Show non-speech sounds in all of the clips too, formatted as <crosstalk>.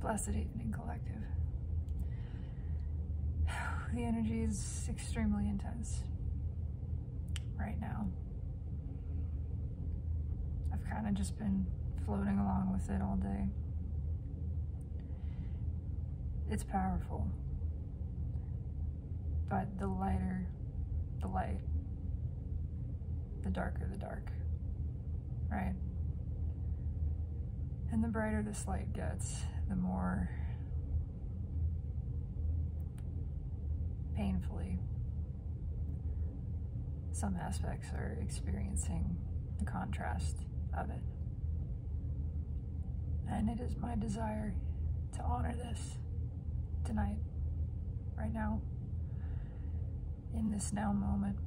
Blessed Evening Collective. <sighs> The energy is extremely intense right now. I've kind of just been floating along with it all day. It's powerful, but the lighter the light, the darker the dark, right? And the brighter this light gets, the more painfully some aspects are experiencing the contrast of it. And it is my desire to honor this tonight, right now, in this now moment,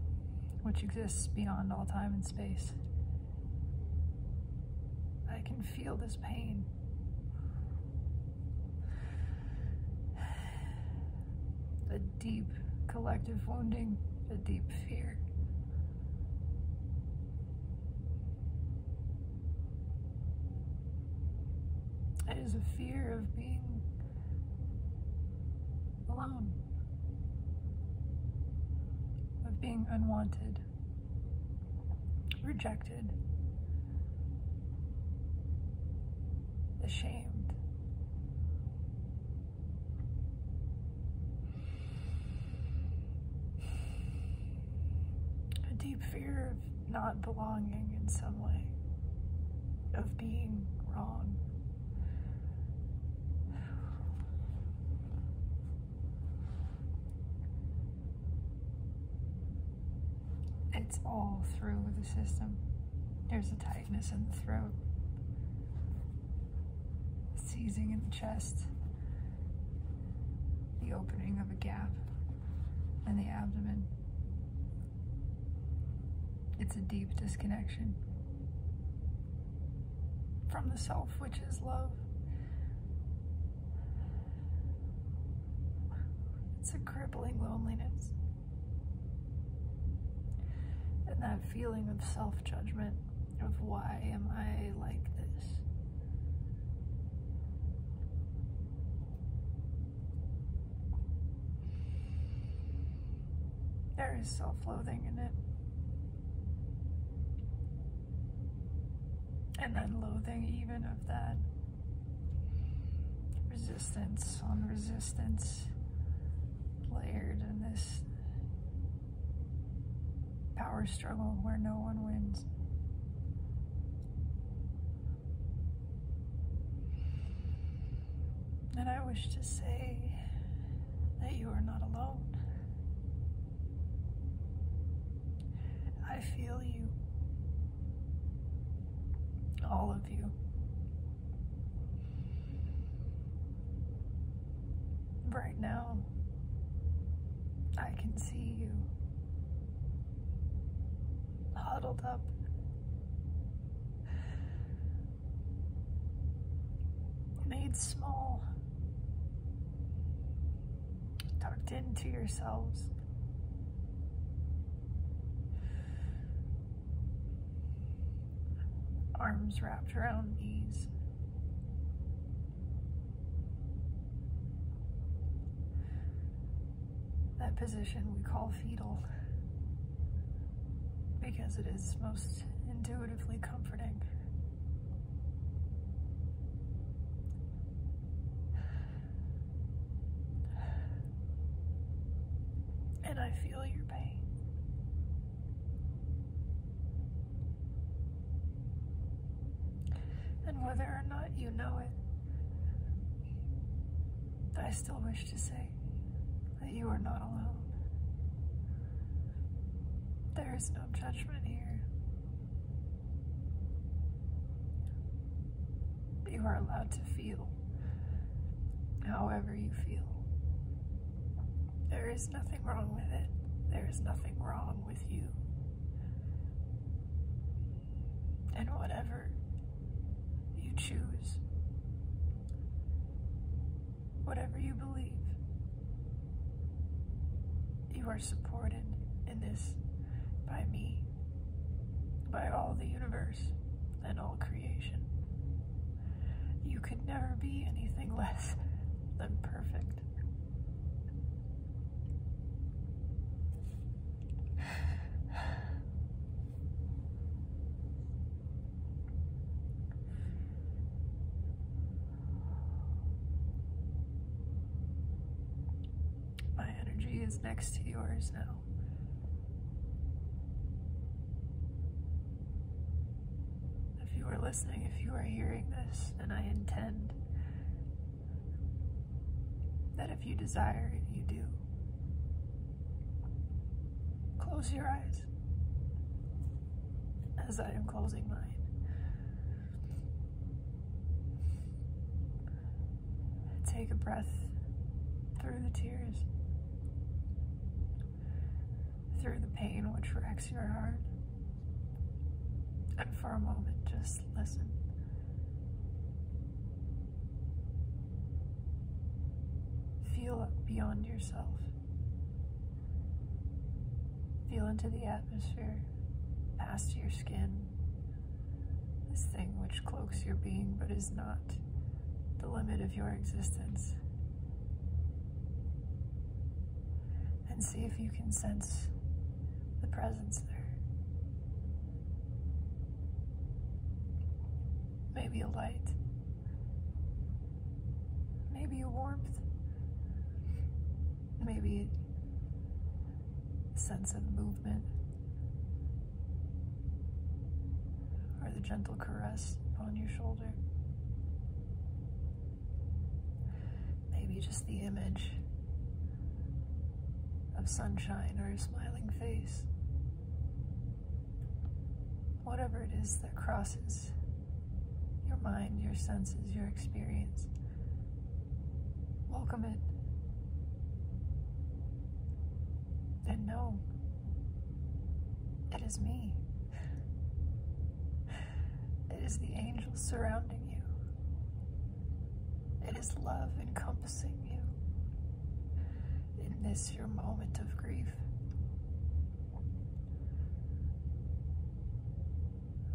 which exists beyond all time and space. I can feel this pain. A deep collective wounding, a deep fear. It is a fear of being alone, of being unwanted, rejected, ashamed. A deep fear of not belonging in some way, of being wrong. It's all through the system. There's a tightness in the throat, seizing in the chest, the opening of a gap in the abdomen. It's a deep disconnection from the self, which is love. It's a crippling loneliness. And that feeling of self judgment of why am I like this? There is self loathing in it. And then loathing, even of that. Resistance on resistance, layered in this power struggle where no one wins. And I wish to say that you are not alone. I feel you. All of you. Right now, I can see you huddled up. Made small, tucked into yourselves. Arms wrapped around knees. That position we call fetal because it is most intuitively comforting. And I feel your pain. And whether or not you know it, I still wish to say that you are not alone. There is no judgment here. You are allowed to feel however you feel. There is nothing wrong with it. There is nothing wrong with you. And whatever choose, whatever you believe, you are supported in this by me, by all the universe and all creation. You could never be anything <laughs> less than perfect. My energy is next to yours now. If you are listening, if you are hearing this, and I intend that if you desire it, you do. Close your eyes as I am closing mine. Take a breath through the tears, through the pain which wrecks your heart, and for a moment just listen. Feel up beyond yourself. Feel into the atmosphere, past your skin, this thing which cloaks your being but is not the limit of your existence. And see if you can sense presence there. Maybe a light, maybe a warmth, maybe a sense of movement, or the gentle caress upon your shoulder. Maybe just the image of sunshine or a smiling face. Whatever it is that crosses your mind, your senses, your experience. Welcome it. And know it is me. It is the angels surrounding you. It is love encompassing you in this your moment of grief.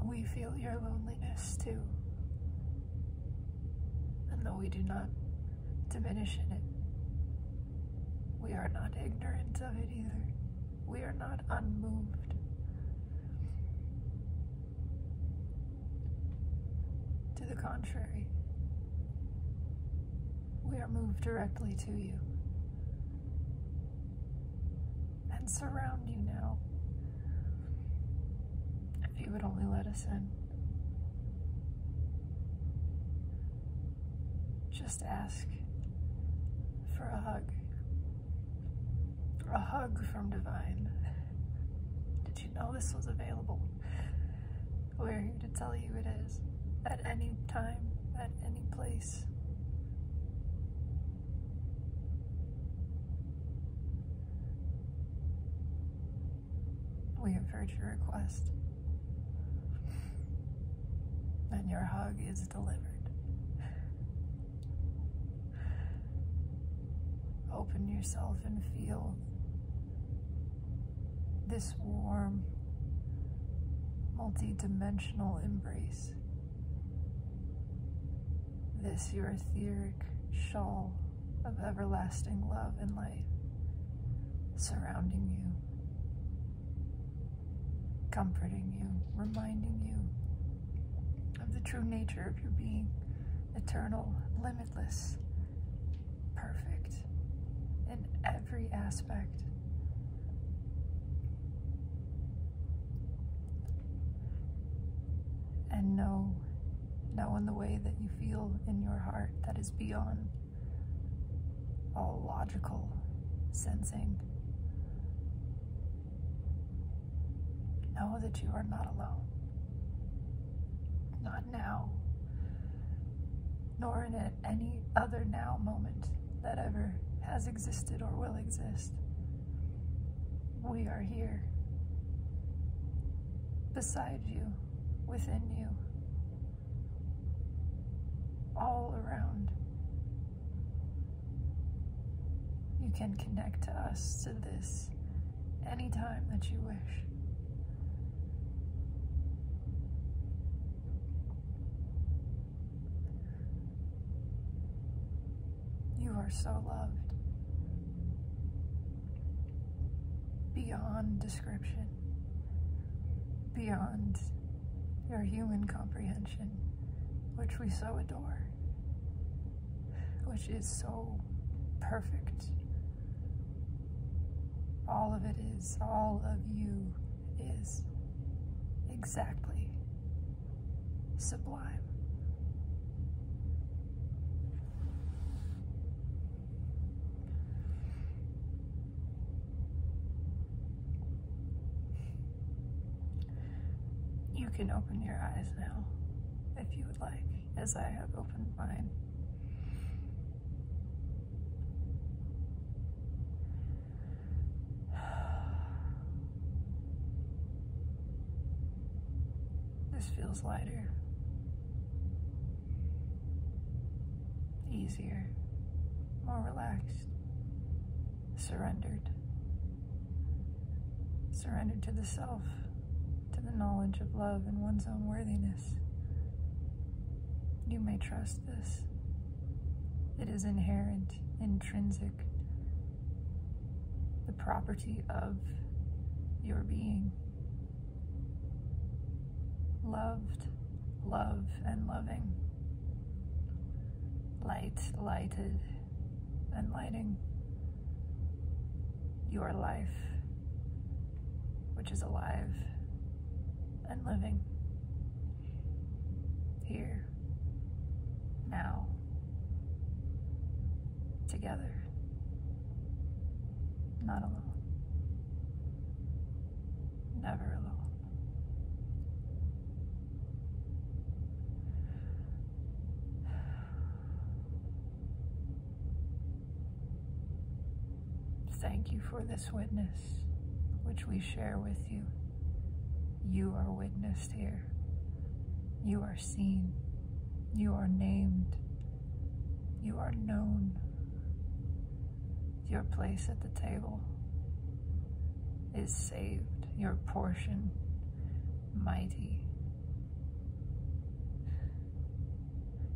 We feel your loneliness too. And though we do not diminish in it, we are not ignorant of it either. We are not unmoved. To the contrary, we are moved directly to you and surround you now. If you would only let us in. Just ask for a hug. A hug from Divine. Did you know this was available? We're here to tell you it is. At any time, at any place. We have heard your request. And your hug is delivered. Open yourself and feel this warm, multi-dimensional embrace. This your etheric shawl of everlasting love and light surrounding you, comforting you, reminding you the true nature of your being, eternal, limitless, perfect in every aspect. And know, know in the way that you feel in your heart that is beyond all logical sensing. Know that you are not alone. Not now, nor in any other now moment that ever has existed or will exist. We are here, beside you, within you, all around. You can connect to us to this anytime that you wish. Are so loved. Beyond description, beyond your human comprehension, which we so adore, which is so perfect. All of it is, all of you is exactly sublime. You can open your eyes now, if you would like, as I have opened mine. <sighs> This feels lighter, easier, more relaxed, surrendered. Surrendered to the self, the knowledge of love and one's own worthiness. You may trust this. It is inherent, intrinsic, the property of your being. Loved, love, and loving. Light, lighted, and lighting. Your life, which is alive and living. Here, now, together, not alone, never alone. Thank you for this witness, which we share with you. You are witnessed here. You are seen. You are named. You are known. Your place at the table is saved. Your portion mighty.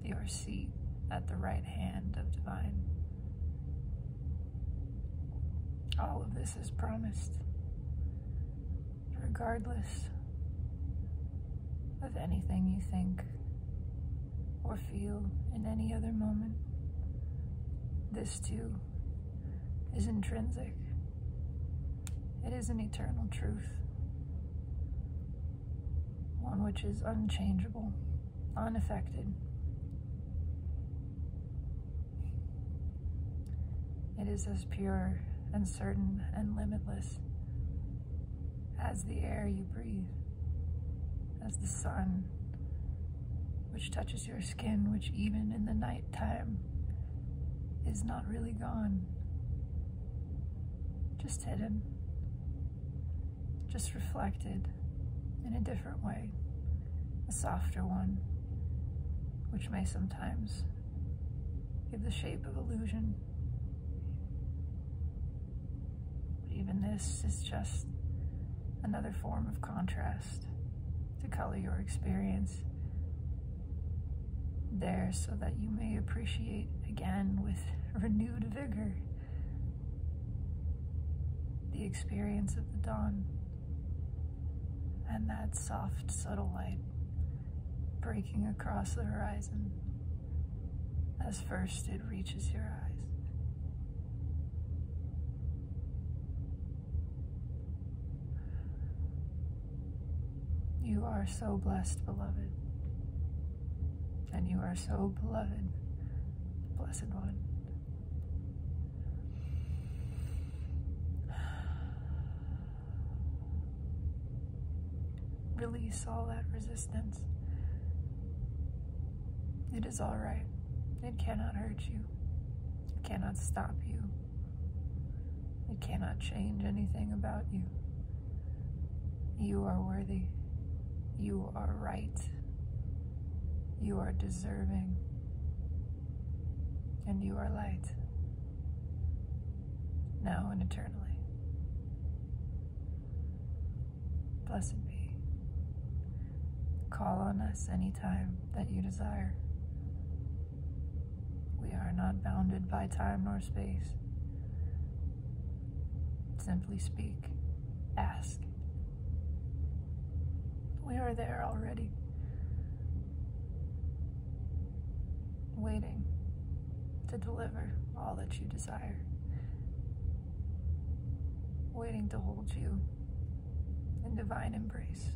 Your seat at the right hand of divine. All of this is promised, regardless of anything you think or feel in any other moment. This too is intrinsic. It is an eternal truth, one which is unchangeable, unaffected. It is as pure and certain and limitless as the air you breathe, as the sun which touches your skin, which even in the nighttime is not really gone, just hidden, just reflected in a different way, a softer one, which may sometimes give the shape of illusion. But even this is just another form of contrast to color your experience there so that you may appreciate again with <laughs> renewed vigor the experience of the dawn and that soft, subtle light breaking across the horizon as first it reaches your eyes. You are so blessed, beloved. And you are so beloved, blessed one. Release all that resistance. It is all right. It cannot hurt you. It cannot stop you. It cannot change anything about you. You are worthy. You are right. You are deserving. And you are light. Now and eternally. Blessed be. Call on us anytime that you desire. We are not bounded by time nor space. Simply speak, ask. We are there already, waiting to deliver all that you desire, waiting to hold you in divine embrace.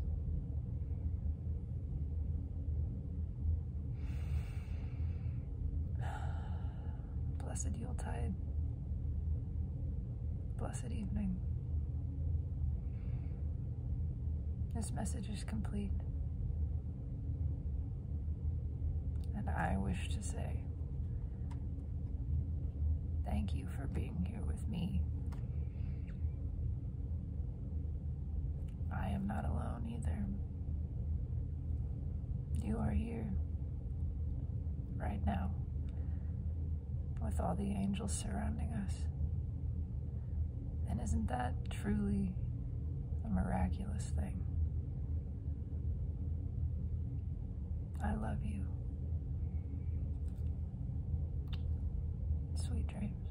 <sighs> Blessed Yuletide. Blessed evening. This message is complete. And I wish to say thank you for being here with me. I am not alone either. You are here right now with all the angels surrounding us. And isn't that truly a miraculous thing? I love you. Sweet dreams.